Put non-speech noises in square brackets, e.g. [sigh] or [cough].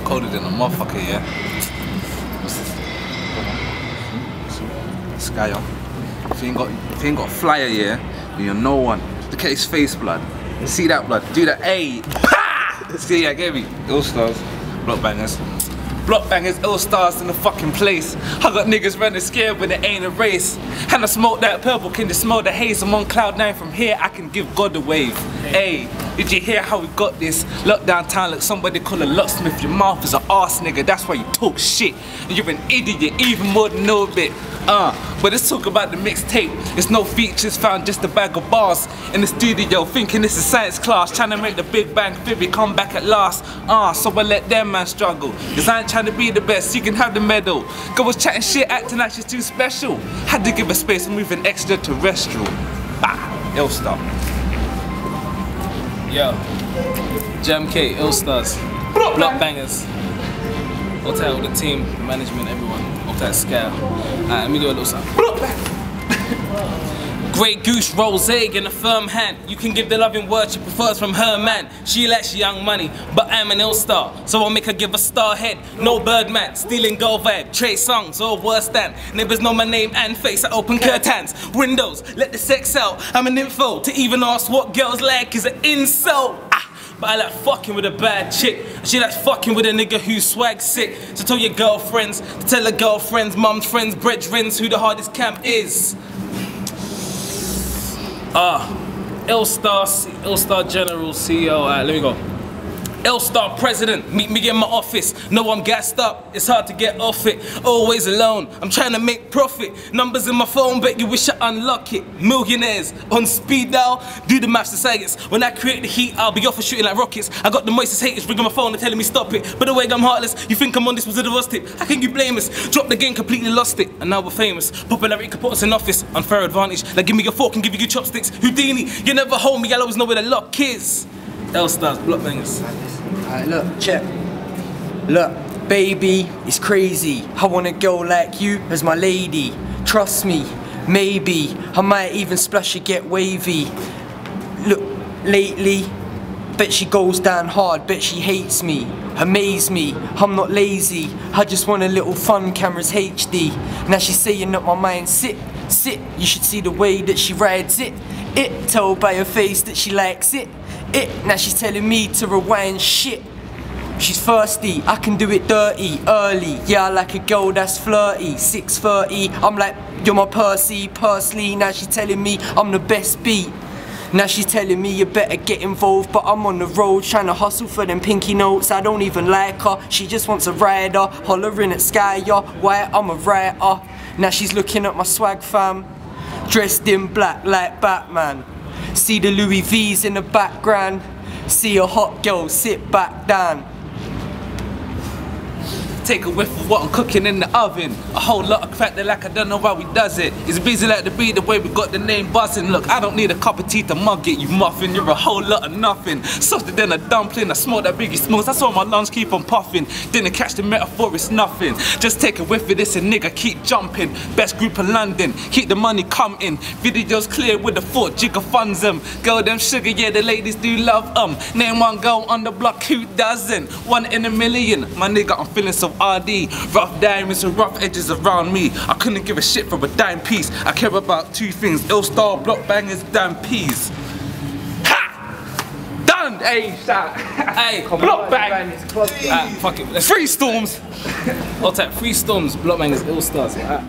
colder than a motherfucker, yeah. Sky on. If you ain't got if you ain't got a flyer, yeah, then you're no one. Look at his face, blood. See that blood? Do that, hey! [laughs] See, yeah, get me. Ill stars, block bangers. Block bangers, ill stars in the fucking place. I got niggas running scared, but it ain't a race. And I smoke that purple, can you smell the haze? I'm on cloud nine from here, I can give God a wave. Hey, did you hear how we got this? Lockdown time, like somebody call a locksmith. Your mouth is an ass nigga, that's why you talk shit. You're an idiot, even more than no bit. Uh, but let's talk about the mixtape. It's no features found, just a bag of bars in the studio, thinking this is science class, trying to make the Big Bang Theory come back at last. Uh, so I let them man struggle. Cause I ain't trying to be the best, you can have the medal. Girl was chatting shit, acting like she's too special. Had to give her space and move an extraterrestrial. Bah, ill stop. Yo, Jam K, Ill Stars, Block Bangers. All the team, the management, everyone. All time scale. Alright, let me do a little something. [laughs] Great goose rose egg in a firm hand. You can give the loving word she prefers from her man. She likes young money, but I'm an ill star. So I'll make her give a star head. No birdman, stealing girl vibe. Trade songs or worse than. Neighbors know my name and face. I open curtains, windows, let the sex out. I'm an info to even ask what girls like is an insult. Ah. But I like fucking with a bad chick. She likes fucking with a nigga who swag sick. So tell your girlfriends, to tell her girlfriends, mums, friends, brethrens who the hardest camp is. Ah, L-Star, L-Star General CEO. Let me go. L-Star President, meet me in my office. No, I'm gassed up, it's hard to get off it. Always alone, I'm trying to make profit. Numbers in my phone, bet you wish I unlock it. Millionaires on speed dial, do the maths to science. When I create the heat, I'll be off for shooting like rockets. I got the moistest haters ringing my phone and telling me stop it. But the way I'm heartless, you think I'm on this was a divorce tip. How can you blame us? Dropped the game, completely lost it, and now we're famous. Popularity could put us in office, unfair advantage. Like give me your fork and give you your chopsticks. Houdini, you never hold me, I'll always know where the lock is. L-Stars, block bangers. Alright, look, check. Look, baby, it's crazy. I want a girl like you as my lady. Trust me, maybe I might even splash and get wavy. Look, lately, bet she goes down hard, bet she hates me. Amaze me, I'm not lazy. I just want a little fun, cameras HD. Now she's saying that my mind sit, sit. You should see the way that she rides it. It, told by her face that she likes it. It, now she's telling me to rewind shit. She's thirsty, I can do it dirty, early. Yeah, I like a girl that's flirty. 6.30, I'm like, you're my Percy, Persley. Now she's telling me I'm the best beat. Now she's telling me you better get involved, but I'm on the road trying to hustle for them pinky notes. I don't even like her, she just wants a rider, hollering at Sky, yeah, why I'm a writer. Now she's looking at my swag fam, dressed in black like Batman. See the Louis V's in the background, see a hot girl sit back down. Take a whiff of what I'm cooking in the oven. A whole lot of crack that like I don't know why we does it. It's busy like the beat the way we got the name buzzing. Look, I don't need a cup of tea to mug it, you muffin. You're a whole lot of nothing. Softer than a dumpling. I smoke that biggie smokes. That's why my lungs keep on puffing. Didn't catch the metaphor, it's nothing. Just take a whiff of this and nigga keep jumping. Best group in London. Keep the money coming. Videos clear with the foot, jigger funds them. Girl, them sugar, yeah, the ladies do love them. Name one girl on the block who doesn't. One in a million. My nigga, I'm feeling so RD. Rough diamonds and rough edges around me. I couldn't give a shit for a dime piece. I care about two things. Ill star, block bangers, damn peas. Ha! Done! Hey, shout. Hey, [laughs] block bang. Alright, ah, fuck it. Free storms. All type, free storms, block bangers, ill stars. Alright.